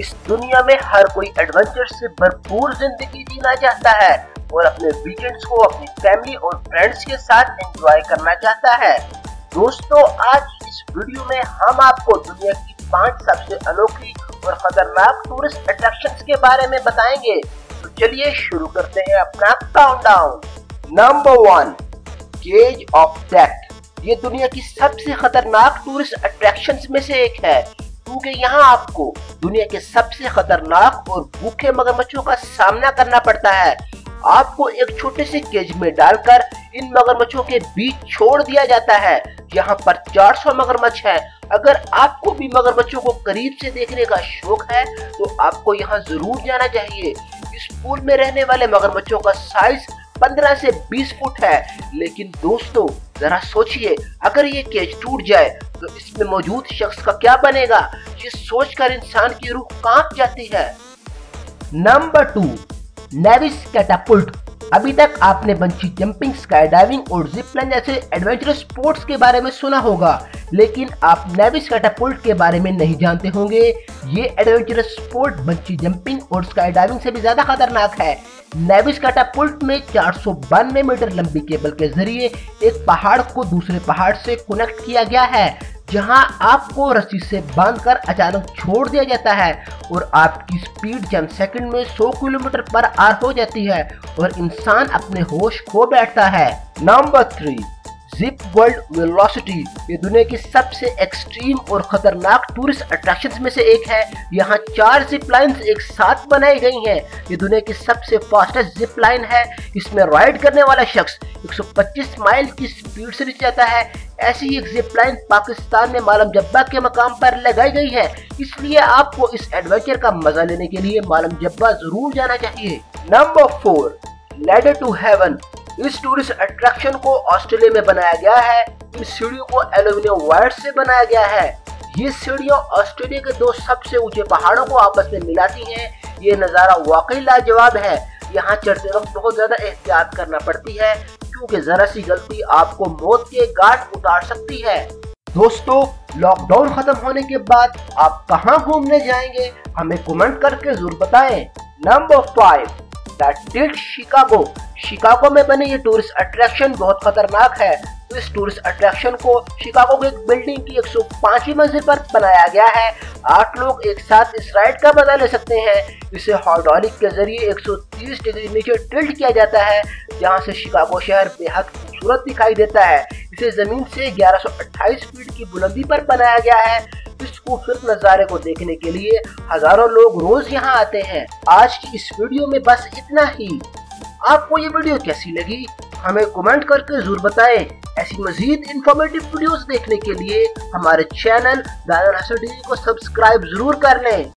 इस दुनिया में हर कोई एडवेंचर से भरपूर ज़िंदगी जीना चाहता है और अपने वीकेंड्स को अपनी फैमिली और फ्रेंड्स के साथ एंजॉय करना चाहता है। दोस्तों, आज इस वीडियो में हम आपको दुनिया की पाँच सबसे अनोखी और खतरनाक टूरिस्ट अट्रैक्शन के बारे में बताएँगे। तो चलिए शुरू करते हैं अपना countdown number one cage of death ये दुनिया की सबसे खतरनाक टूरिस्ट अट्रैक्शन में से एक है। क्योंकि यहाँ आपको दुनिया के सबसे खतरनाक और भूखे मगरमच्छों का सामना करना पड़ता है। आपको एक छोटे से केज में डालकर इन मगरमच्छों के बीच छोड़ दिया जाता है। यहाँ पर 400 मगरमच्छ है। अगर आपको भी मगरमच्छों को करीब से देखने का शौक है तो आपको यहाँ ज़रूर जाना चाहिए। इस पूल में रहने वाले मगरमच्छों का साइज़ 15 से 20 फुट है। लेकिन दोस्तों जरा सोचिए, अगर ये केज टूट जाए तो इसमें मौजूद शख्स का क्या बनेगा? ये सोचकर इंसान की रूह काँप जाती है। नंबर टू नेविस कैटापुल्ट अभी तक आपने बंची जंपिंग स्काई डाइविंग और जिप लाइन जैसे एडवेंचरस स्पोर्ट्स के बारे में सुना होगा। लेकिन आप नेविस कैटापुल्ट के बारे में नहीं जानते होंगे। ये एडवेंचरस स्पोर्ट बंची जंपिंग और स्काई डाइविंग से भी ज़्यादा खतरनाक है। नेविस कैटापुल्ट में चार मीटर लंबी केबल के ज़रिए एक पहाड़ को दूसरे पहाड़ से कनेक्ट किया गया है, जहाँ आपको रस्सी से बांधकर अचानक छोड़ दिया जाता है और आपकी स्पीड चंद सेकंड में 100 किलोमीटर पर आर हो जाती है और इंसान अपने होश खो बैठता है। Number three zip world velocity ये दुनिया की सबसे एक्सट्रीम और खतरनाक टूरिस्ट अट्रैक्शन में से एक है। यहाँ चार जिप लाइन्स एक साथ बनाई गई हैं। ये दुनिया की सबसे फास्टेस्ट जिप लाइन है। इसमें राइड करने वाला शख्स 125 माइल की स्पीड से नीचे जाता है। ऐसी एक जिप लाइन पाकिस्तान में मालम जब्बा के मकाम पर लगाई गई है। इसलिए आपको इस एडवेंचर का मज़ा लेने के लिए मालम जब्बा ज़रूर जाना चाहिए। Number four ladder to heaven इस टूरिस्ट अट्रैक्शन को ऑस्ट्रेलिया में बनाया गया है। इन सीढ़ियों को एल्यूमिनियम वायर से बनाया गया है। ये सीढ़ियाँ ऑस्ट्रेलिया के दो सबसे ऊँचे पहाड़ों को आपस में मिलाती हैं। ये नज़ारा वाकई लाजवाब है। यहाँ चढ़ते वक्त बहुत ज़्यादा एहतियात करना पड़ती है, क्योंकि जरा सी गलती आपको मौत के घाट उतार सकती है। दोस्तों लॉकडाउन खत्म होने के बाद आप कहाँ घूमने जाएँगे? हमें कमेंट करके ज़रूर बताएँ। Number five the Chicago Chicago में बने ये टूरिस्ट अट्रैक्शन बहुत खतरनाक है। तो इस टूरिस्ट अट्रैक्शन को शिकागो के एक बिल्डिंग की 105वीं मंजिल पर बनाया गया है। आठ लोग एक साथ इस राइड का मज़ा ले सकते हैं। इसे हाइड्रोलिक के ज़रिए 130 डिग्री नीचे टिल्ट किया जाता है, जहाँ से शिकागो शहर बेहद खूबसूरत दिखाई देता है। इसे ज़मीन से 1128 फीट की बुलंदी पर बनाया गया है। खूबसूरत नज़ारे को देखने के लिए हज़ारों लोग रोज यहाँ आते हैं। आज की इस वीडियो में बस इतना ही। आपको ये वीडियो कैसी लगी? हमें कमेंट करके ज़रूर बताएँ। ऐसी मजीद इंफॉर्मेटिव वीडियोस देखने के लिए हमारे चैनल दायन हसन टीवी को सब्सक्राइब ज़रूर कर लें।